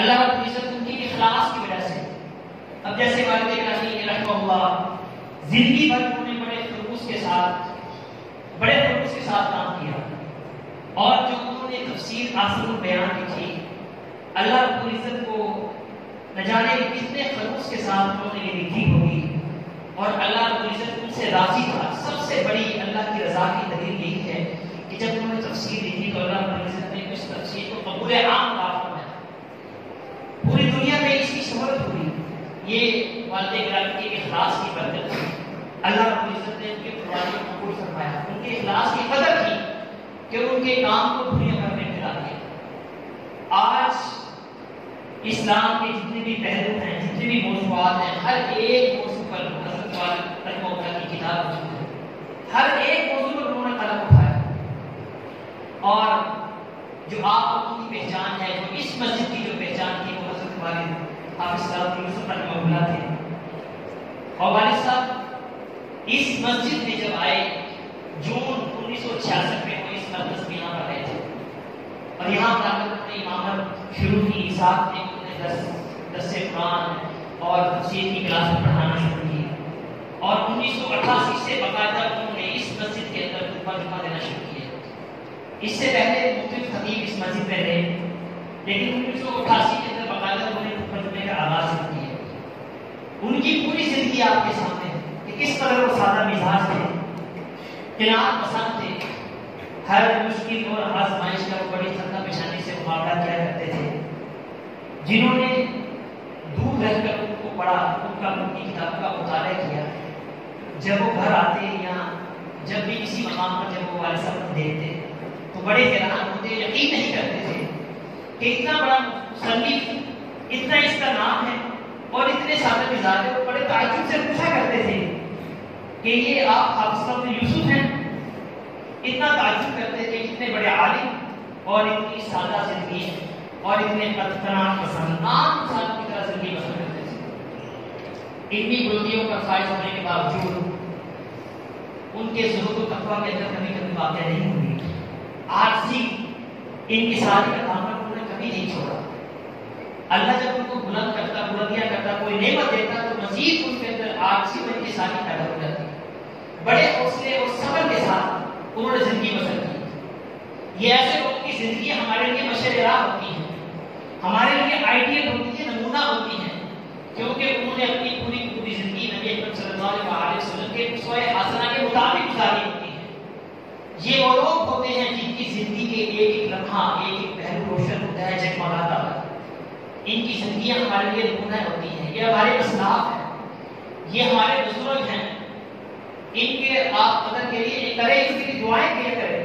अल्लाह इज़्ज़त उनके इखलास की वजह से। अब जैसे वालिद इब्राहिम रहमतुल्लाह ज़िंदगी भर उन्होंने बड़े खलूस के साथ, बड़े खलूस के साथ काम किया। और जो उन्होंने तफसीर आसन बयान की थी, अल्लाह रब्बुल इज़्ज़त को न जाने कितने खलूस के साथ उन्होंने ये लिखी होगी। और अल्लाह रब्बुल इज़्ज़त उनसे राज़ी था। सबसे बड़ी अल्लाह की रजा की दलील यही है कि जब उन्होंने तफसीर लिखी तो अल्लाह रब्बुल इज़्ज़त ने उस तफसीर को कबूल आम बात पूरी दुनिया में इसकी शोहरत हुई ये वालदे इकराम के इखलास की बरकत थी अल्लाह रब्बुल इज़्ज़त ने उनके कुर्बानी को कबूल फरमाया। उनके इखलास की कदर की कि उनके काम को दुनिया भर में फैला दिया आज इस्लाम के जितने भी पहलू हैं, जितने भी मौजूद हैं, हर एक मौजू पर वाल की किताब है। हर एक मौजू पर उन्होंने कलम उठाया। और जो आप उनकी पहचान है, जो इस मस्जिद की जो पहचान थी, वो हज़रत साहब यूसुफ रहमतुल्लाह थे और वालिद साहब इस मस्जिद में जब आए, जून 1966 में वो इस मरकज में यहाँ पर आए थे। और यहाँ पर आकर उन्होंने इमामत शुरू की साथ में उन्होंने दस दस से कुरान और तफसीर की क्लास पढ़ाना शुरू की। और 1988 से बकायदा उन्होंने इस मस्जिद के अंदर खुतबा जुमा देना शुरू किया। इससे पहले मुख्तलिफ़ खतीब इस मस्जिद में रहे लेकिन उन्नीस सौ अठासी के अंदर बाकायदा उन्होंने मुकदमे का आगाज़ शुरू किया उनकी पूरी ज़िंदगी आपके सामने है कि किस तरह वो सादा मिजाज थे किनार पसंद थे। हर मुश्किल और आजमाइश का बड़ी खतरा पेशानी से मुकाबला किया करते थे। जिन्होंने दूर रहकर उनको पढ़ा, उनका उनकी किताबों का मुताला किया। जब वो घर आते या जब भी किसी मकाम पर जब वो वाले साहब देखते तो बड़े हैरान होते, यकीन नहीं करते थे कि इतना बड़ा मुसन्निफ इतना इसका नाम है और इतने सादे मिजाज है बड़े ताजुब से पूछा कि ये आप हाफिज यूसुफ हैं। इतना ताजुब करते थे इतने बड़े आलिम और इतनी सादा ज़िंदगी और इतने तनाव पसंद आम इंसान की तरह ज़िंदगी पसंद करते थे इतनी बुलंदियों का फायद होने के बावजूद उनके ज़रूर तकवा के अंदर कभी कभी वाक़ नहीं हुई आरसी इनकी सारी का दामन उन्होंने कभी नहीं छोड़ा। अल्लाह जब उनको बुलंद करता, बुलंदियाँ करता, कोई नेमत देता तो मजीद उनके अंदर आरसी में इनकी सारी पैदा बड़े हौसले और सबर के साथ उन्होंने ज़िंदगी बसर की। ये ऐसे लोगों की ज़िंदगी हमारे लिए मशरा होती है। हमारे लिए आइडियल होती है, नमूना होती है। क्योंकि उन्होंने अपनी पूरी पूरी ज़िंदगी नबी अकरम सल्लल्लाहु अलैहि वसल्लम के उसवे हासना के मुताबिक गुजारी होती है। ये वो लोग होते हैं जिनकी ज़िंदगी के एक एक लम्हा, एक एक पहलू रोशन होता है, जगमगाता है। इनकी ज़िंदगी हमारे लिए नमूना होती हैं। ये हमारे असलाफ हैं। ये हमारे बुज़ुर्ग हैं। इनके आप मदद के लिए करें लिए दुआएँ किया करें।